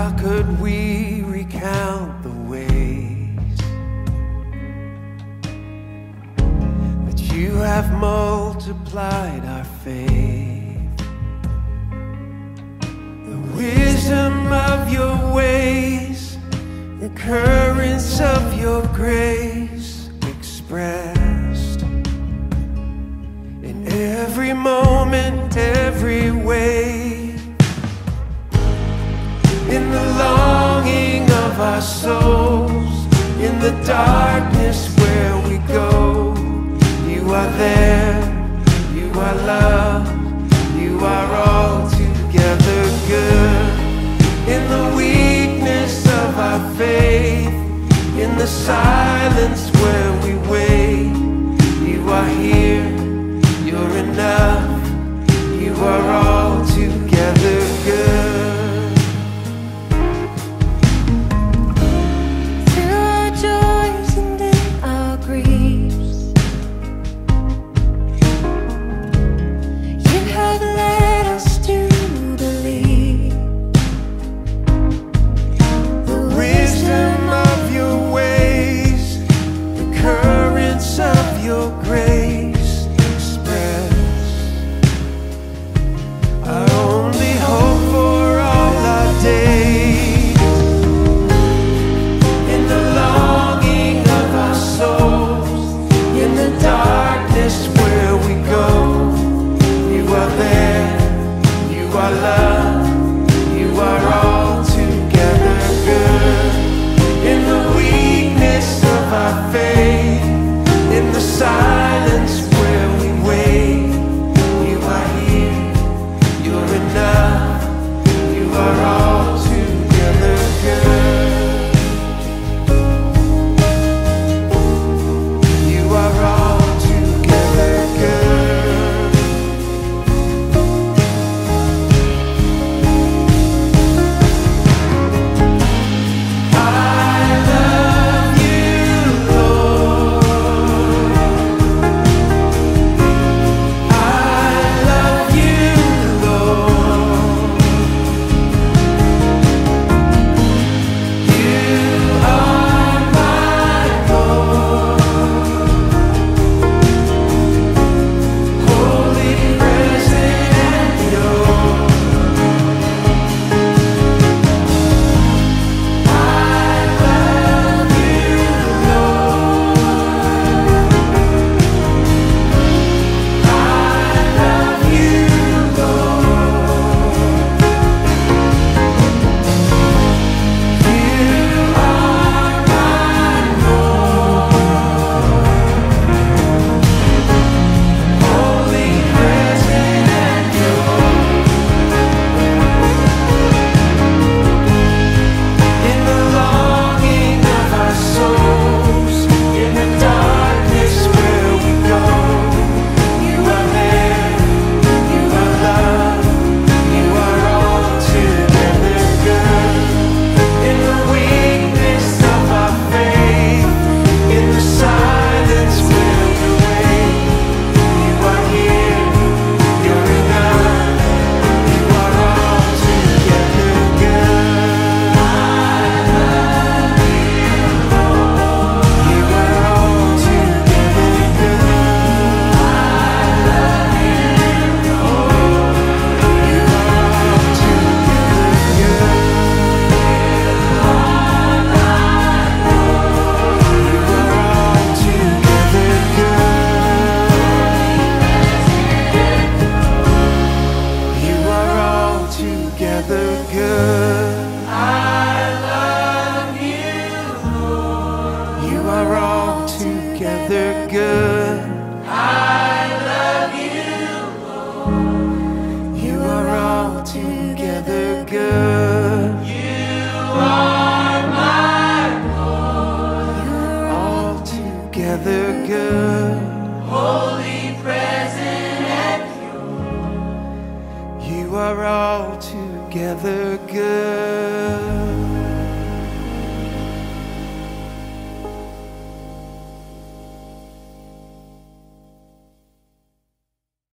How could we recount the ways that you have multiplied our faith? The wisdom of your ways, the currents of your grace. silence are all altogether good. You are my Lord. You're altogether good. Holy, present, and pure. You are altogether good.